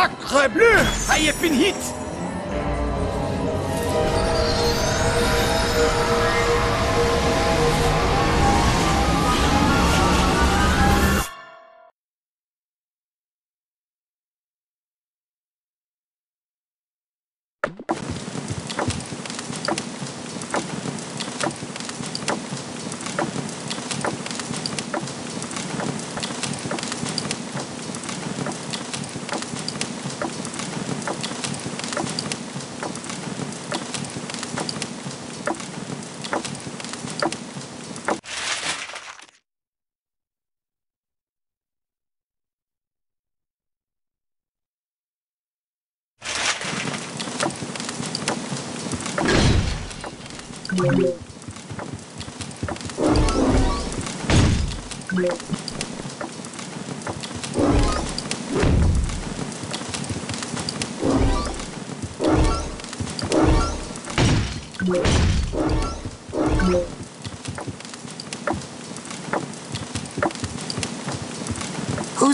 Sacre bleu! I have been hit! Who's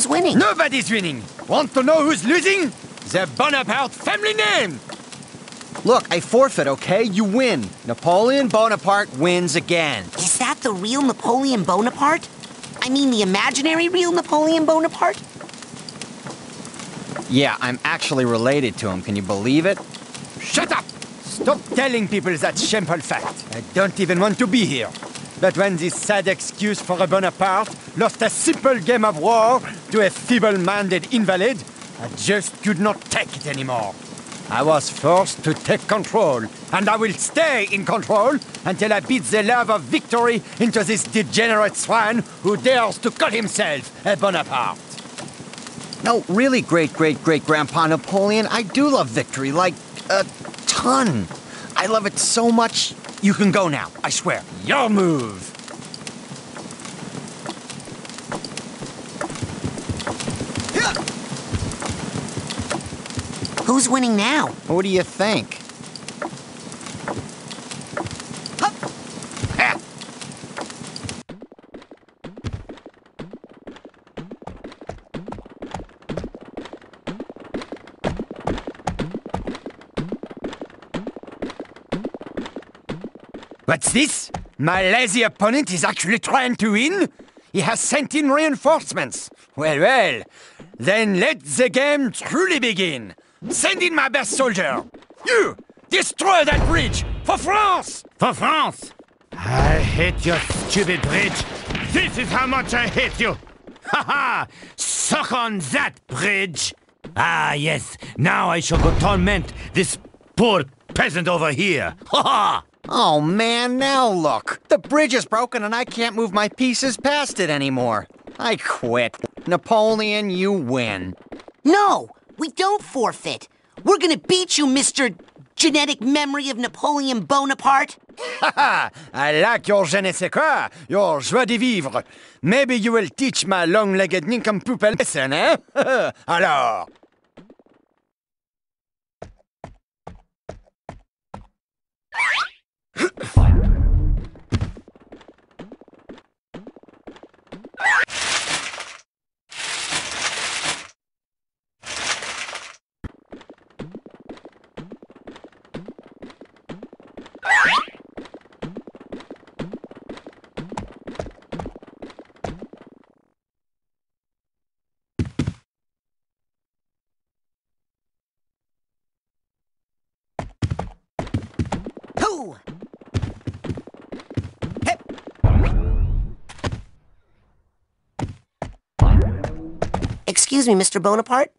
winning? Nobody's winning! Want to know who's losing? The Bonaparte family name! Look, I forfeit, okay? You win. Napoleon Bonaparte wins again. Is that the real Napoleon Bonaparte? I mean, the imaginary real Napoleon Bonaparte? Yeah, I'm actually related to him. Can you believe it? Shut up! Stop telling people that shameful fact. I don't even want to be here. But when this sad excuse for a Bonaparte lost a simple game of war to a feeble-minded invalid, I just could not take it anymore. I was forced to take control, and I will stay in control until I beat the love of victory into this degenerate swine who dares to call himself a Bonaparte. No, really, great great great grandpa Napoleon, I do love victory, like a ton. I love it so much. You can go now, I swear. Your move! Who's winning now? What do you think? What's this? My lazy opponent is actually trying to win? He has sent in reinforcements. Well, well. Then let the game truly begin. Send in my best soldier. You! Destroy that bridge! For France! For France! I hate your stupid bridge. This is how much I hate you. Ha ha! Suck on that bridge! Ah, yes. Now I shall go torment this poor peasant over here. Ha ha! Oh man, now look. The bridge is broken and I can't move my pieces past it anymore. I quit. Napoleon, you win. No, we don't forfeit. We're gonna beat you, Mr. Genetic Memory of Napoleon Bonaparte. Ha ha! I like your je ne sais quoi, your joie de vivre. Maybe you will teach my long-legged nincompoop a lesson, eh? Alors, Who? Excuse me, Mr. Bonaparte,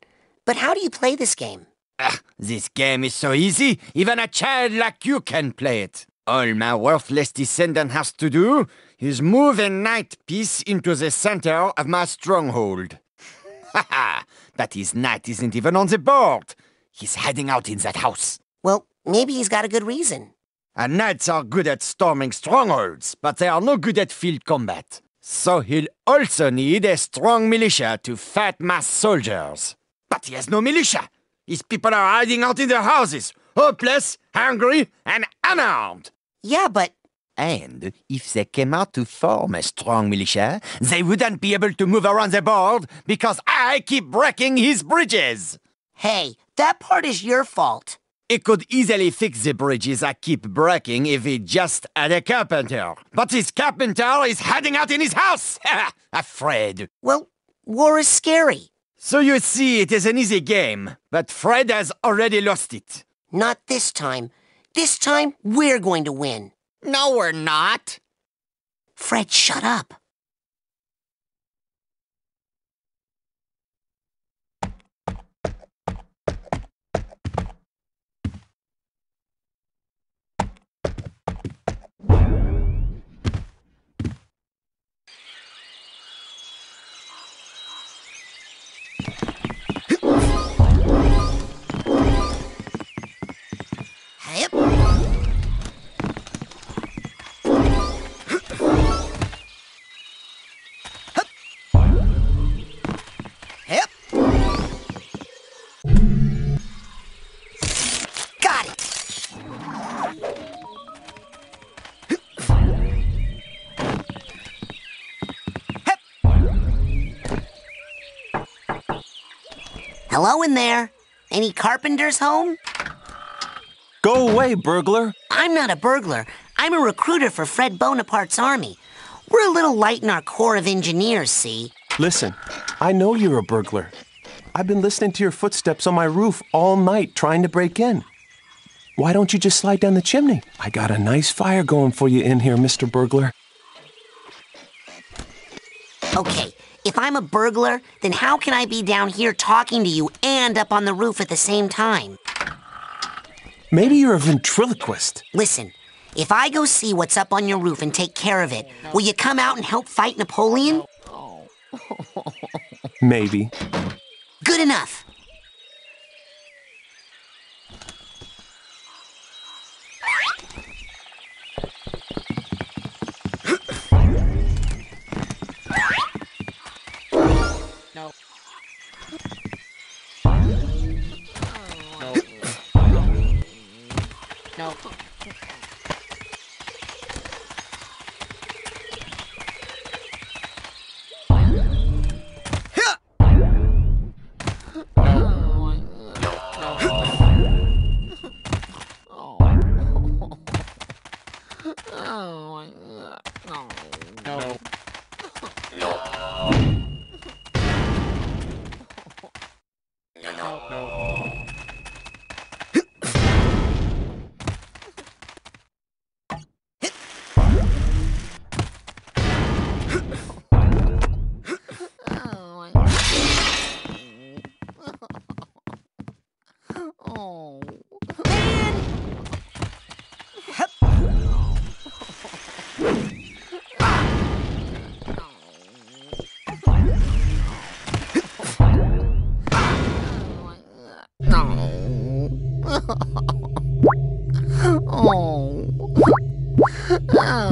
but how do you play this game? Ah, this game is so easy, even a child like you can play it. All my worthless descendant has to do is move a knight piece into the center of my stronghold. Ha ha! But his knight isn't even on the board. He's hiding out in that house. Well, maybe he's got a good reason. And knights are good at storming strongholds, but they are no good at field combat. So he'll also need a strong militia to fight my soldiers. But he has no militia. His people are hiding out in their houses, hopeless, hungry, and unarmed. Yeah, but And if they came out to form a strong militia, they wouldn't be able to move around the board because I keep breaking his bridges. Hey, that part is your fault. It could easily fix the bridges I keep breaking if it just had a carpenter. But this carpenter is hiding out in his house! Afraid. Well, war is scary. So you see, it is an easy game, but Fred has already lost it. Not this time. This time, we're going to win. No, we're not. Fred, shut up. Hello in there. Any carpenters home? Go away, burglar. I'm not a burglar. I'm a recruiter for Fred Bonaparte's army. We're a little light in our corps of engineers, see? Listen, I know you're a burglar. I've been listening to your footsteps on my roof all night trying to break in. Why don't you just slide down the chimney? I got a nice fire going for you in here, Mr. Burglar. Okay, if I'm a burglar, then how can I be down here talking to you and up on the roof at the same time? Maybe you're a ventriloquist. Listen, if I go see what's up on your roof and take care of it, will you come out and help fight Napoleon? Maybe. Good enough. Oh. Got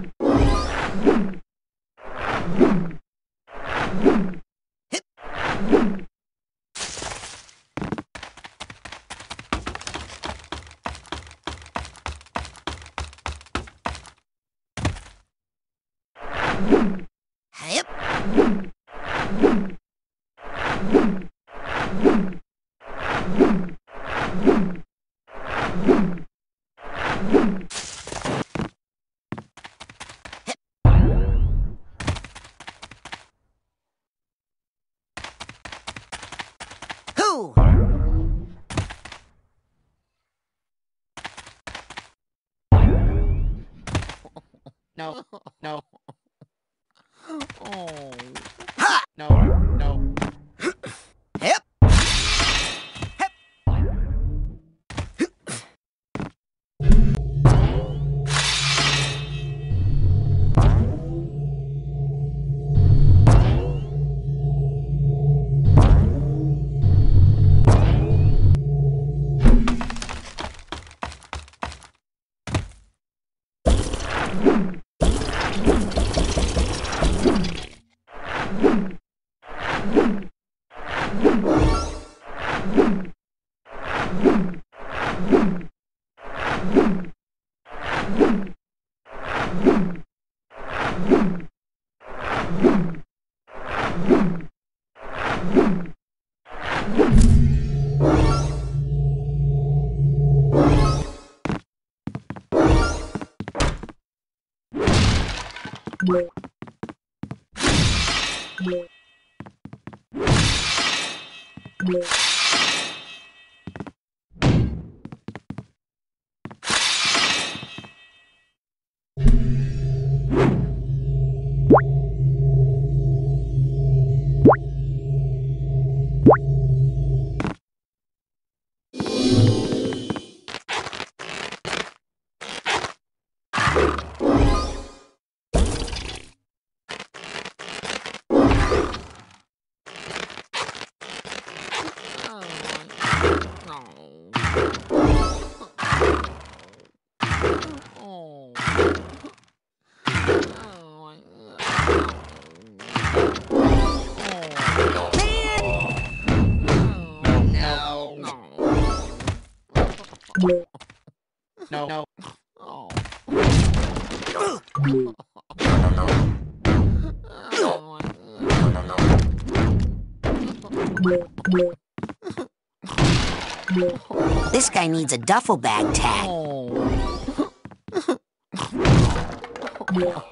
Yep. Who? No, guy needs a duffel bag tag. Oh.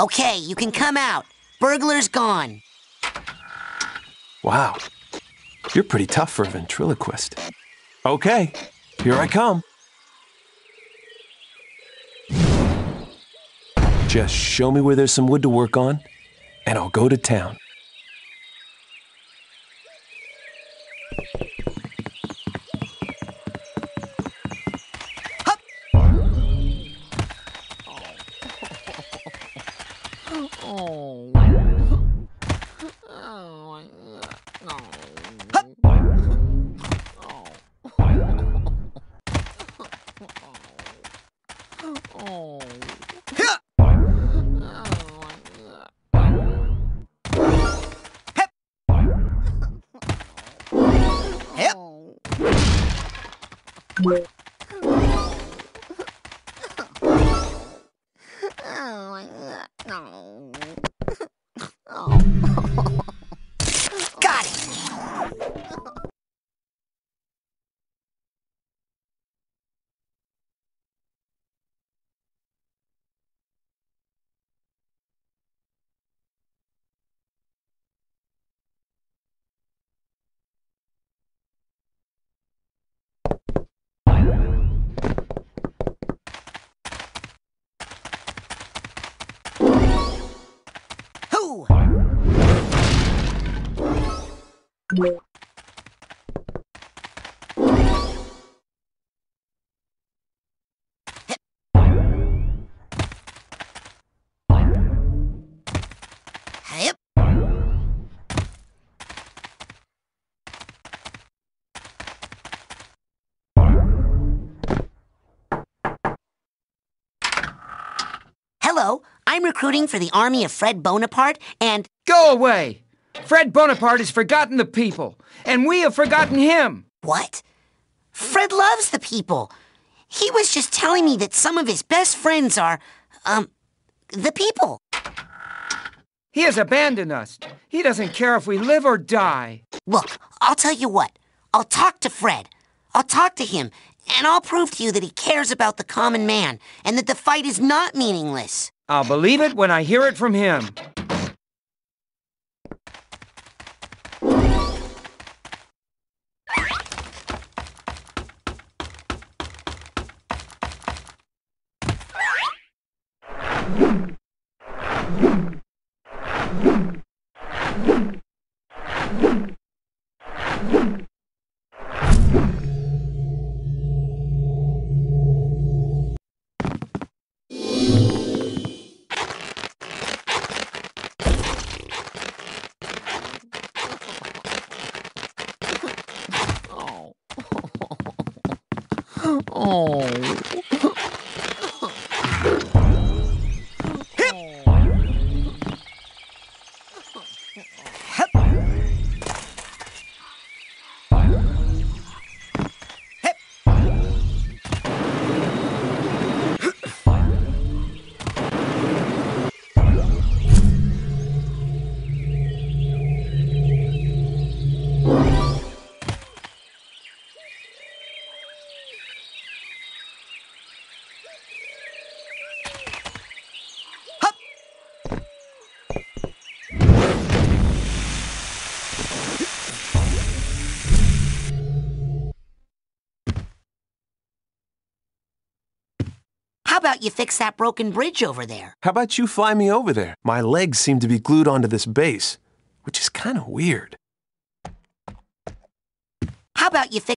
Okay, you can come out. Burglar's gone. Wow. You're pretty tough for a ventriloquist. Okay, here I come. Just show me where there's some wood to work on, and I'll go to town. Got Hello, I'm recruiting for the army of Fred Bonaparte, and Go away! Fred Bonaparte has forgotten the people, and we have forgotten him. what? Fred loves the people. He was just telling me that some of his best friends are, um, the people. He has abandoned us. He doesn't care if we live or die. Look, I'll tell you what. I'll talk to Fred. I'll talk to him, and I'll prove to you that he cares about the common man and that the fight is not meaningless. I'll believe it when I hear it from him. About you fix that broken bridge over there? How about you fly me over there? My legs seem to be glued onto this base, which is kind of weird. How about you fix.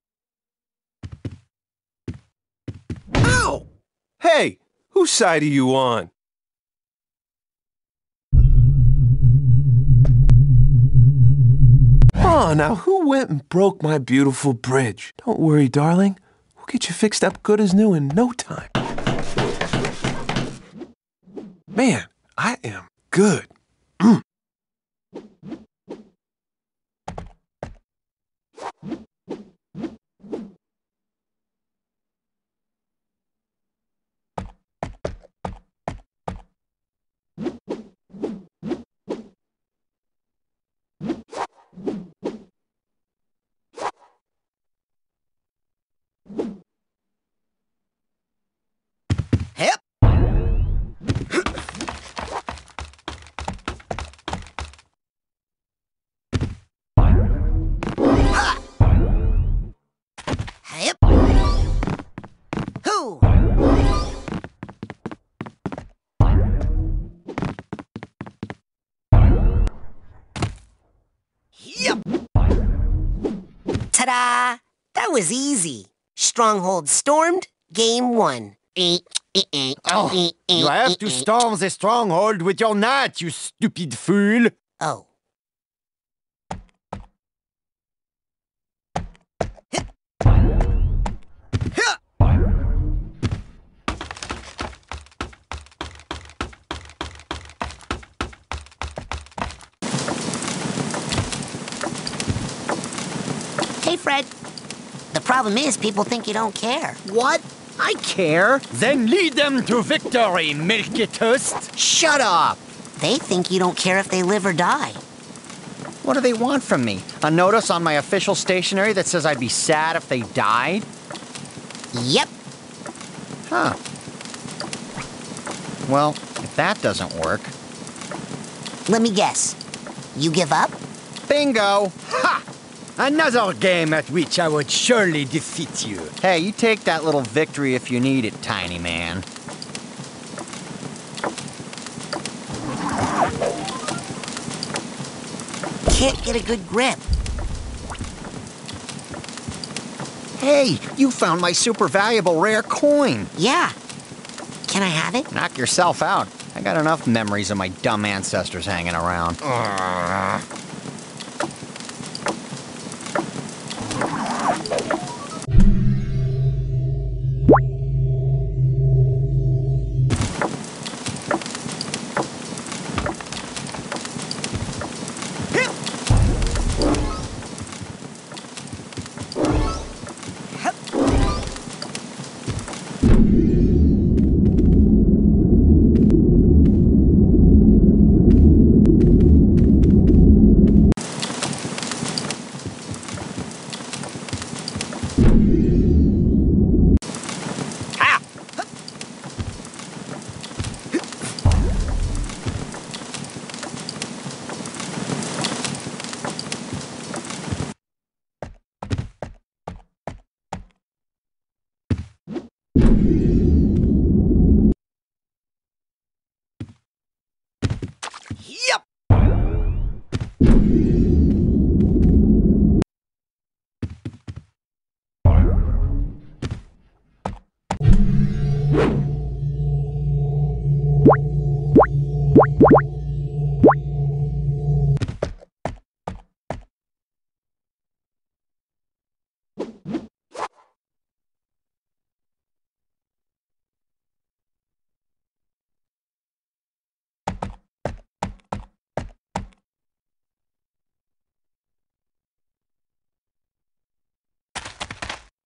Ow! Hey, whose side are you on? Oh, now who went and broke my beautiful bridge? Don't worry, darling. We'll get you fixed up good as new in no time. Man, I am good. Yep. Ta-da! That was easy. Stronghold stormed, game one. Oh, you have to storm the stronghold with your knight, you stupid fool. Oh. Hey, Fred. The problem is people think you don't care. What? I care. Then lead them to victory, Milky Toast. Shut up. They think you don't care if they live or die. What do they want from me? A notice on my official stationery that says I'd be sad if they died? Yep. Huh. Well, if that doesn't work. Let me guess. You give up? Bingo! Ha! Another game at which I would surely defeat you. Hey, you take that little victory if you need it, tiny man. Can't get a good grip. Hey, you found my super valuable rare coin. Yeah. Can I have it? Knock yourself out. I got enough memories of my dumb ancestors hanging around. Yep.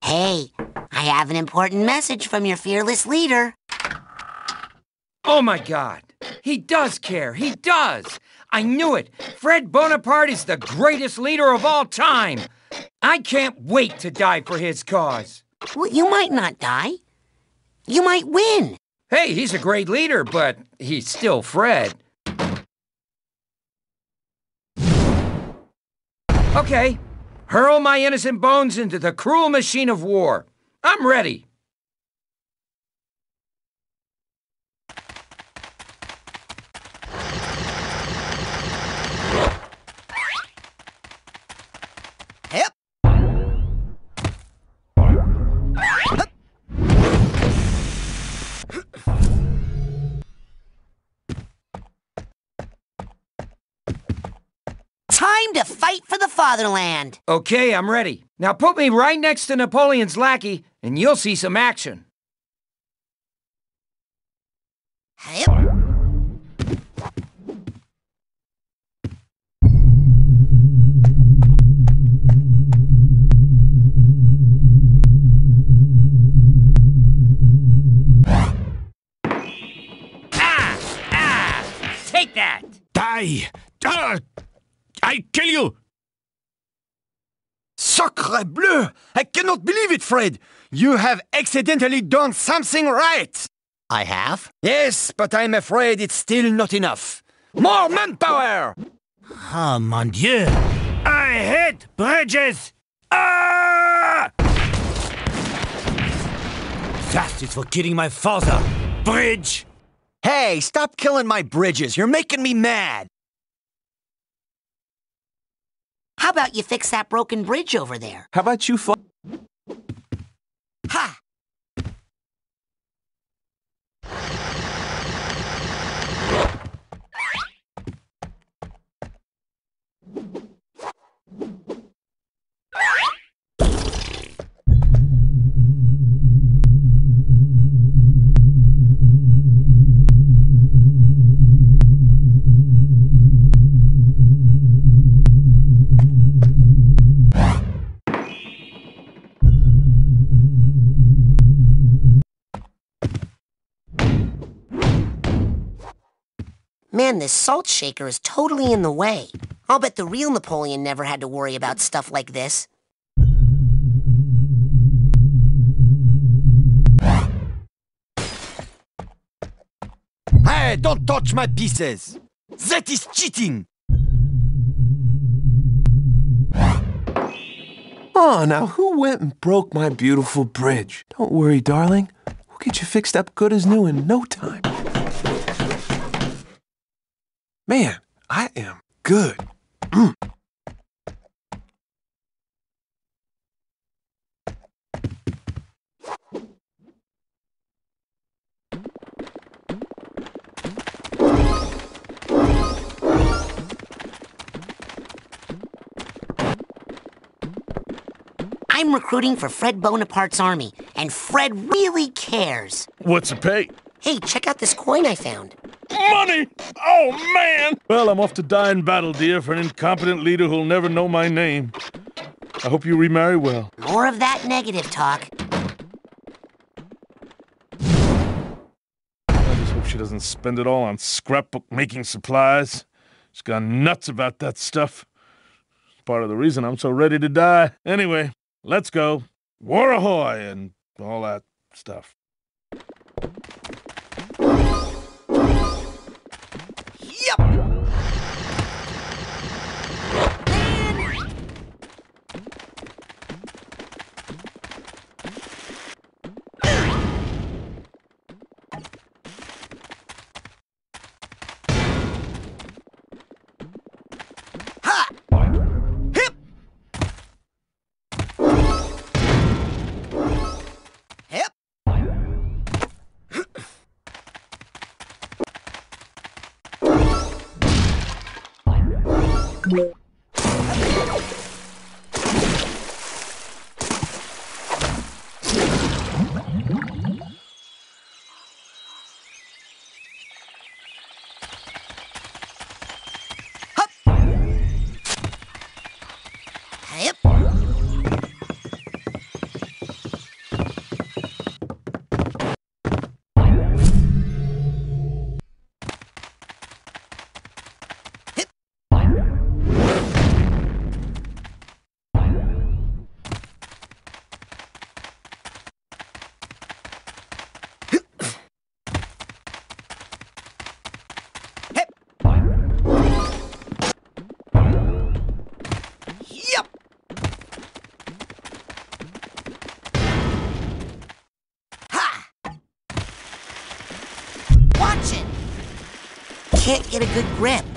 Hey, I have an important message from your fearless leader. Oh my god. He does care. He does. I knew it. Fred Bonaparte is the greatest leader of all time. I can't wait to die for his cause. Well, you might not die. You might win. Hey, he's a great leader, but he's still Fred. Okay, hurl my innocent bones into the cruel machine of war. I'm ready. To fight for the fatherland. Okay, I'm ready. Now put me right next to Napoleon's lackey, and you'll see some action. Yep. Ah! Ah! Take that! Die! Ah! I kill you! Sacre bleu! I cannot believe it, Fred! You have accidentally done something right! I have? Yes, but I'm afraid it's still not enough. More manpower! Oh, mon Dieu! I hate bridges! Ah! That is for killing my father! Bridge! Hey, stop killing my bridges. You're making me mad. How about you fix that broken bridge over there? How about you Man, this salt shaker is totally in the way. I'll bet the real Napoleon never had to worry about stuff like this. Hey, don't touch my pieces! That is cheating! Oh, now who went and broke my beautiful bridge? Don't worry, darling. We'll get you fixed up good as new in no time. Man, I am good. Mm. I'm recruiting for Fred Bonaparte's army, and Fred really cares. What's the pay? Hey, check out this coin I found. Money! Oh, man! Well, I'm off to die in battle, dear, for an incompetent leader who'll never know my name. I hope you remarry well. More of that negative talk. I just hope she doesn't spend it all on scrapbook making supplies. She's gone nuts about that stuff. Part of the reason I'm so ready to die. Anyway, let's go. War ahoy and all that stuff. Can't get a good grip.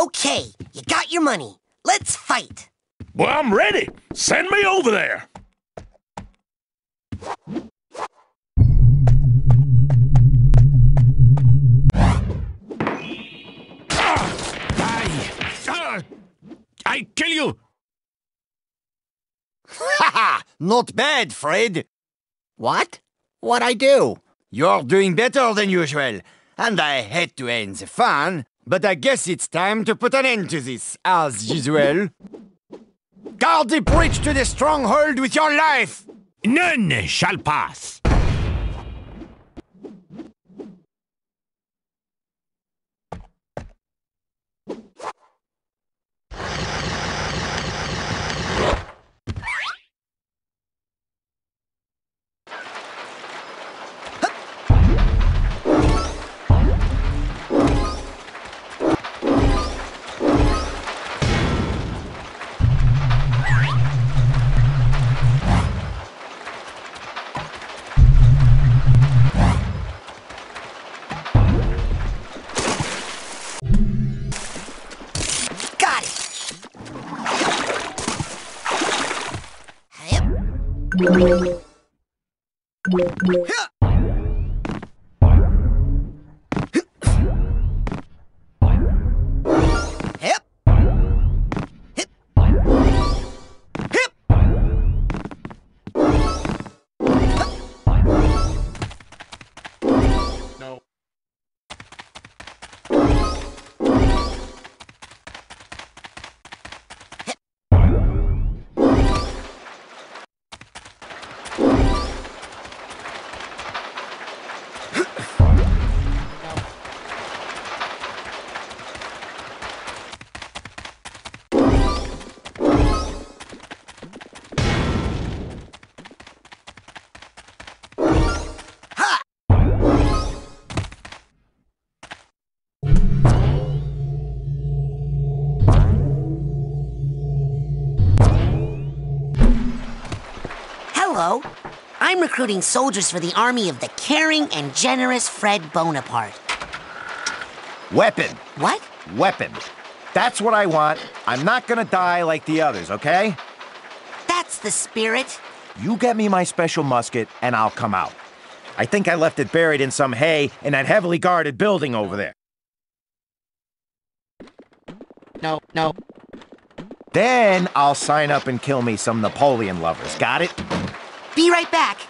Okay, you got your money. Let's fight. Well, I'm ready. Send me over there. I. Ah, I kill you! Haha! Not bad, Fred. What? What'd I do? You're doing better than usual. And I hate to end the fun, but I guess it's time to put an end to this, as usual. Guard the bridge to the stronghold with your life! None shall pass. Yep. Recruiting soldiers for the army of the caring and generous Fred Bonaparte. Weapon. What? Weapon. That's what I want. I'm not gonna die like the others, okay? That's the spirit. You get me my special musket, and I'll come out. I think I left it buried in some hay in that heavily guarded building over there. No, no. Then I'll sign up and kill me some Napoleon lovers. Got it? Be right back.